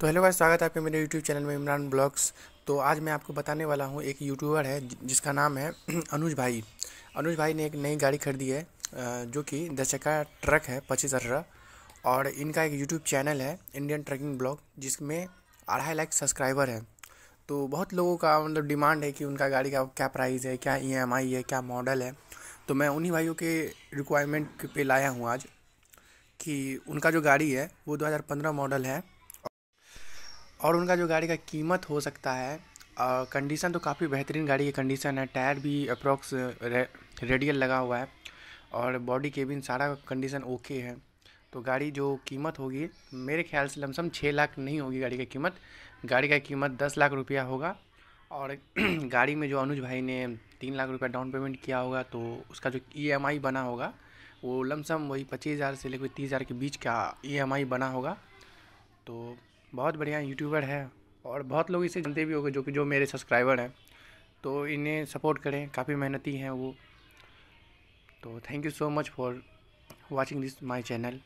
तो हेलो भाई स्वागत है आपके मेरे यूट्यूब चैनल में, इमरान ब्लॉग्स। तो आज मैं आपको बताने वाला हूँ एक यूट्यूबर है जिसका नाम है अनुज भाई। अनुज भाई ने एक नई गाड़ी खरीदी है जो कि दस ट्रक है, पच्चीस अठारह। और इनका एक यूट्यूब चैनल है इंडियन ट्रकिंग ब्लॉग जिसमें अढ़ाई लाख सब्सक्राइबर है। तो बहुत लोगों का मतलब डिमांड है कि उनका गाड़ी का क्या प्राइस है, क्या ईएमआई है, क्या मॉडल है। तो मैं उन्हीं भाइयों के रिक्वायरमेंट पे लाया हूँ आज कि उनका जो गाड़ी है, वो 2015 मॉडल है। और उनका जो गाड़ी का कीमत हो सकता है कंडीशन तो काफ़ी बेहतरीन गाड़ी की कंडीशन है। टायर भी अप्रॉक्स रे, रेडियल लगा हुआ है और बॉडी केबिन सारा कंडीशन ओके है। तो गाड़ी जो कीमत होगी मेरे ख्याल से लमसम छः लाख नहीं होगी गाड़ी की कीमत। गाड़ी का कीमत दस लाख रुपया होगा और गाड़ी में जो अनुज भाई ने तीन लाख रुपया डाउन पेमेंट किया होगा तो उसका जो ईएमआई बना होगा वो लमसम वही पच्चीस हज़ार से लेकर तीस हज़ार के बीच का ईएमआई बना होगा। तो बहुत बढ़िया यूट्यूबर है और बहुत लोग इसे जानते भी होंगे जो कि, जो मेरे सब्सक्राइबर हैं। तो इन्हें सपोर्ट करें, काफ़ी मेहनती हैं वो। तो thank you so much for watching this my channel.